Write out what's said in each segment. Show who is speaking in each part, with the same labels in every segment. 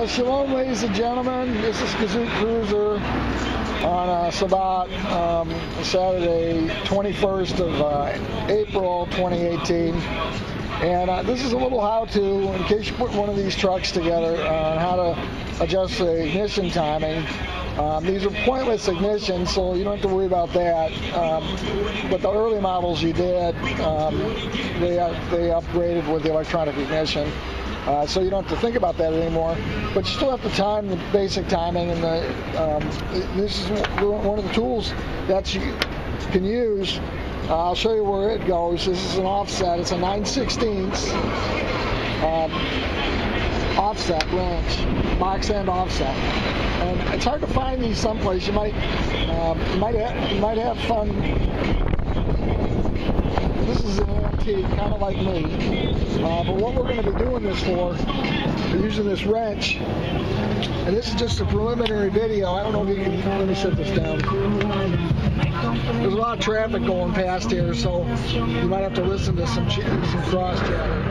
Speaker 1: Well, shalom, ladies and gentlemen. This is Kazoo Cruiser on uh, Sabbat, um, Saturday, 21st of uh, April 2018. And uh, this is a little how-to in case you put one of these trucks together on how to adjust the ignition timing. Um, these are pointless ignitions, so you don't have to worry about that. Um, but the early models you did, um, they, they upgraded with the electronic ignition. Uh, so you don't have to think about that anymore. But you still have to time the basic timing, and the, um, this is one of the tools that you can use. Uh, I'll show you where it goes. This is an offset. It's a 9 16 um, offset wrench, box end offset. And it's hard to find these someplace. You might, um, you might, have, you might have fun this is an antique, kind of like me. Uh, but what we're going to be doing this for, we're using this wrench. And this is just a preliminary video. I don't know if you can, let me set this down. There's a lot of traffic going past here, so you might have to listen to some, some cross chatter.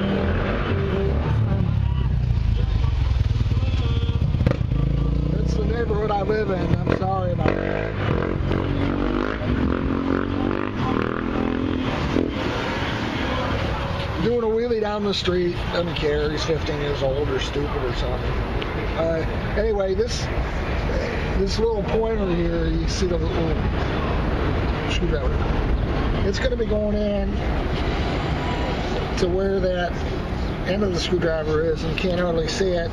Speaker 1: That's the neighborhood I live in. I'm sorry about that. doing a wheelie down the street. Doesn't care. He's 15 years old or stupid or something. Uh, anyway, this this little pointer here, you see the little screwdriver. It's going to be going in to where that end of the screwdriver is, and you can't hardly see it.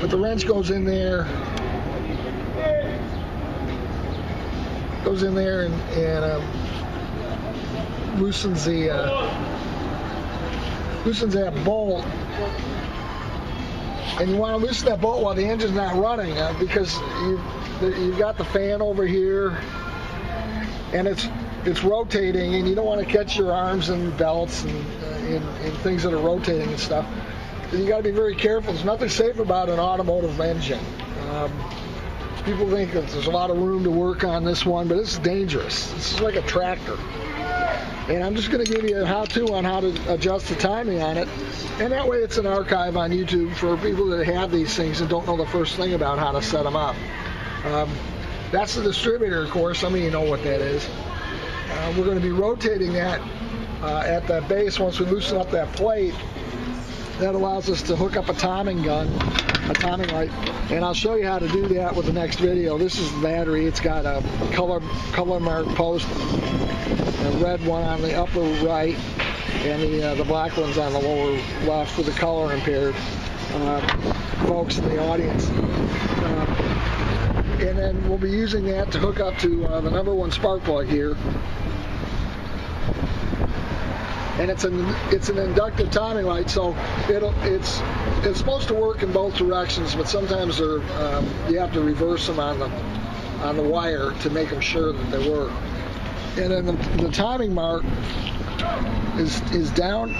Speaker 1: But the wrench goes in there, goes in there, and, and um, loosens the uh, loosens that bolt. And you want to loosen that bolt while the engine's not running uh, because you you've got the fan over here and it's it's rotating and you don't want to catch your arms and belts and, uh, in, in things that are rotating and stuff. And you got to be very careful. There's nothing safe about an automotive engine. Um, people think that there's a lot of room to work on this one, but it's dangerous. This is like a tractor. And I'm just going to give you a how-to on how to adjust the timing on it. And that way it's an archive on YouTube for people that have these things and don't know the first thing about how to set them up. Um, that's the distributor, of course. Some of you know what that is. Uh, we're going to be rotating that uh, at the base once we loosen up that plate. That allows us to hook up a timing gun, a timing light, and I'll show you how to do that with the next video. This is the battery. It's got a color color mark post the red one on the upper right and the, uh, the black one's on the lower left for the color impaired uh, folks in the audience. Uh, and then we'll be using that to hook up to uh, the number one spark plug here. And it's an it's an inductive timing light, so it'll it's it's supposed to work in both directions, but sometimes they're um, you have to reverse them on the on the wire to make them sure that they work and then the, the timing mark is is down.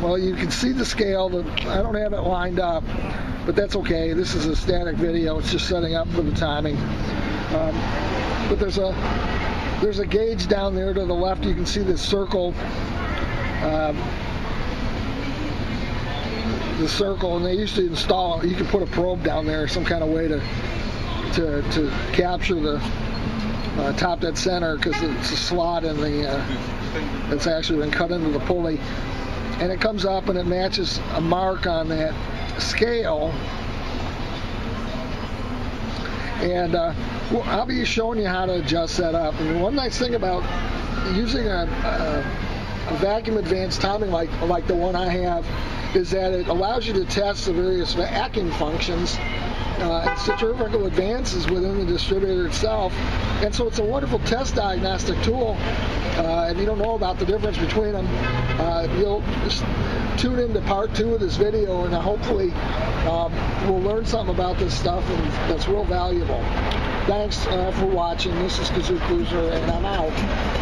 Speaker 1: Well, you can see the scale. The, I don't have it lined up, but that's okay. This is a static video. It's just setting up for the timing. Um, but there's a there's a gauge down there to the left. You can see this circle. Um, the circle, and they used to install. You could put a probe down there, some kind of way to to to capture the uh, top dead center because it's a slot in the uh, it's actually been cut into the pulley and it comes up and it matches a mark on that scale and uh, I'll be showing you how to adjust that up and one nice thing about using a, a, a vacuum advanced timing like like the one I have is that it allows you to test the various vacuum functions uh, and centrifugal advances within the distributor itself. And so it's a wonderful test diagnostic tool. Uh, if you don't know about the difference between them, uh, you'll just tune into part two of this video and hopefully um, we'll learn something about this stuff that's real valuable. Thanks uh, for watching. This is Kazoo Cruiser and I'm out.